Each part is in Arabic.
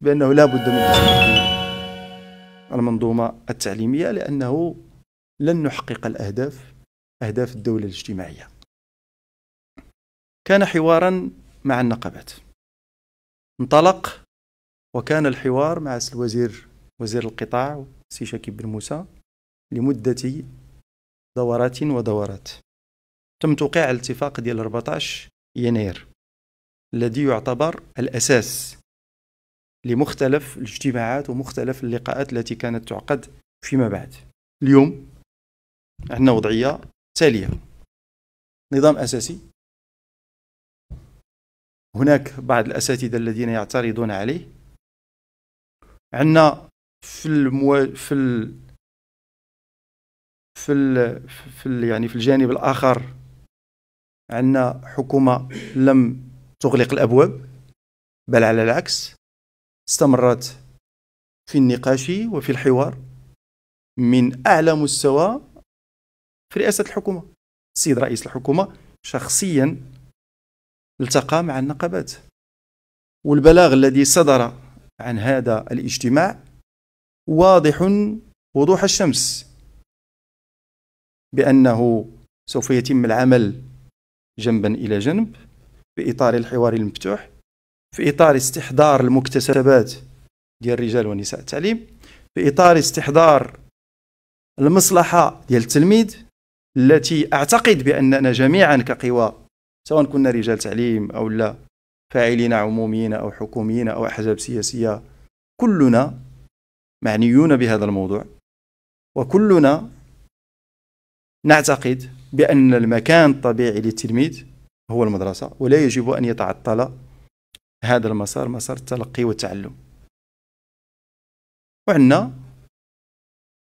بأنه لا بد من المنظومة التعليمية لأنه لن نحقق الأهداف أهداف الدولة الاجتماعية. كان حوارا مع النقابات. انطلق وكان الحوار مع الوزير وزير القطاع سي شكيب بن موسى لمدة دورات ودورات. تم توقيع الاتفاق ديال 14 يناير الذي يعتبر الأساس لمختلف الاجتماعات ومختلف اللقاءات التي كانت تعقد فيما بعد. اليوم عندنا وضعية تالية. نظام أساسي. هناك بعض الأساتذة الذين يعترضون عليه. عندنا في المو... في ال... في ال... في ال... يعني في الجانب الآخر عندنا حكومة لم تغلق الأبواب بل على العكس استمرت في النقاش وفي الحوار من أعلى مستوى في رئاسة الحكومة. السيد رئيس الحكومة شخصيا التقى مع النقابات. والبلاغ الذي صدر عن هذا الاجتماع واضح وضوح الشمس بأنه سوف يتم العمل جنبا إلى جنب في إطار الحوار المفتوح في إطار استحضار المكتسبات ديال الرجال ونساء التعليم في إطار استحضار المصلحة ديال التلميذ التي أعتقد بأننا جميعا كقوى سواء كنا رجال تعليم أو لا فاعلين عموميين أو حكوميين أو أحزاب سياسية كلنا معنيون بهذا الموضوع وكلنا نعتقد بأن المكان الطبيعي للتلميذ هو المدرسة ولا يجب أن يتعطل هذا المسار مسار التلقي والتعلم وعندنا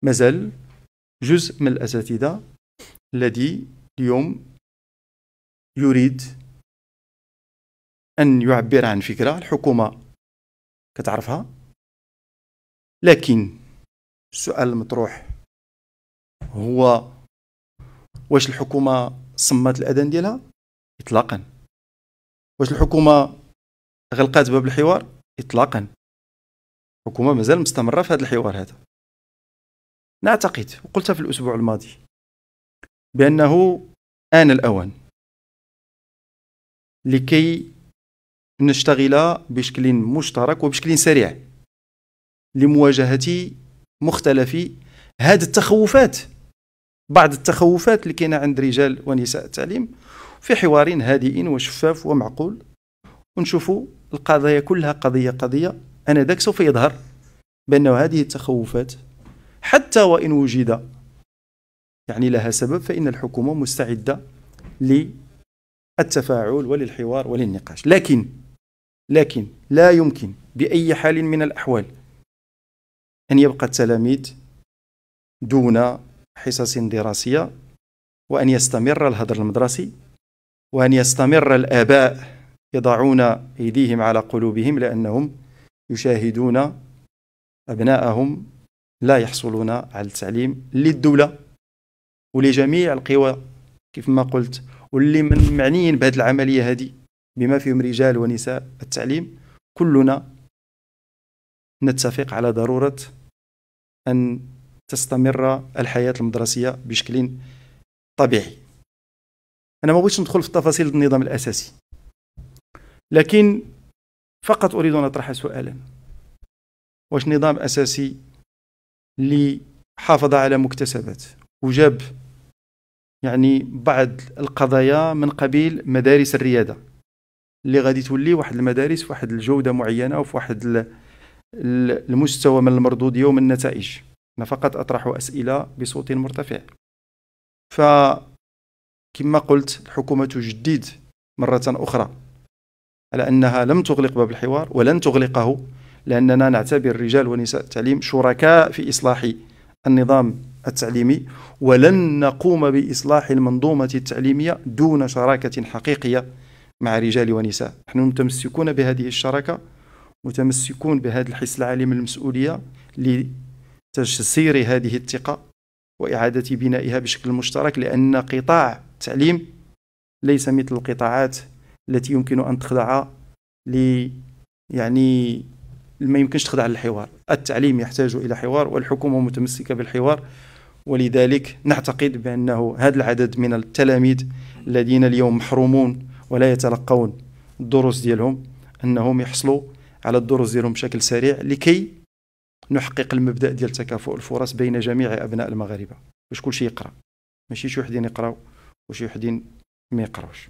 مازال جزء من الأساتذة الذي اليوم يريد أن يعبر عن فكرة الحكومة. كتعرفها؟ لكن السؤال المطروح هو واش الحكومة صمت الأذان ديالها؟ إطلاقا. واش الحكومة غلقات باب الحوار إطلاقا. الحكومة مازال مستمرة في هذا الحوار هذا. نعتقد وقلتها في الأسبوع الماضي بأنه آن الأوان. لكي نشتغل بشكل مشترك وبشكل سريع لمواجهة مختلف هذه التخوفات بعض التخوفات اللي كاينة عند رجال ونساء التعليم في حوار هادئ وشفاف ومعقول. ونشوفوا القضايا كلها قضية قضية. أنا ذاك سوف يظهر بأن هذه التخوفات حتى وإن وجد يعني لها سبب فإن الحكومة مستعدة للتفاعل وللحوار وللنقاش. لكن لكن لا يمكن بأي حال من الأحوال أن يبقى التلاميذ دون حصص دراسية وأن يستمر الهدر المدرسي وأن يستمر الآباء يضعون أيديهم على قلوبهم لأنهم يشاهدون أبناءهم لا يحصلون على التعليم للدولة ولجميع القوى. كيف ما قلت واللي من معنيين بهذه العملية هذه بما فيهم رجال ونساء التعليم كلنا نتفق على ضرورة أن تستمر الحياة المدرسية بشكل طبيعي. أنا ما بغيتش ندخل في تفاصيل النظام الأساسي. لكن فقط أريد أن أطرح سؤالا. واش نظام أساسي اللي حافظ على مكتسبات؟ وجاب يعني بعض القضايا من قبيل مدارس الريادة اللي غادي تولي واحد المدارس في واحد الجودة معينة وفي واحد المستوى من المردوديه ومن النتائج. أنا فقط أطرح أسئلة بصوت مرتفع. ف كما قلت الحكومة تجدد مرة أخرى على أنها لم تغلق باب الحوار ولن تغلقه لأننا نعتبر رجال ونساء التعليم شركاء في إصلاح النظام التعليمي ولن نقوم بإصلاح المنظومة التعليمية دون شراكة حقيقية مع رجال ونساء. نحن متمسكون بهذه الشراكة متمسكون بهذا الحس العالي من المسؤولية لتجسير هذه الثقة وإعادة بنائها بشكل مشترك لأن قطاع التعليم ليس مثل القطاعات التي يمكن أن تخضع ل يعني ما يمكنش تخضع للحوار. التعليم يحتاج إلى حوار والحكومة متمسكة بالحوار ولذلك نعتقد بأنه هذا العدد من التلاميذ الذين اليوم محرومون ولا يتلقون الدروس ديالهم أنهم يحصلوا على الدروس ديالهم بشكل سريع لكي نحقق المبدأ ديال تكافؤ الفرص بين جميع أبناء المغاربة. باش كلشي يقرأ. ماشي شي وحدين يقراو وشي وحدين ما يقراوش.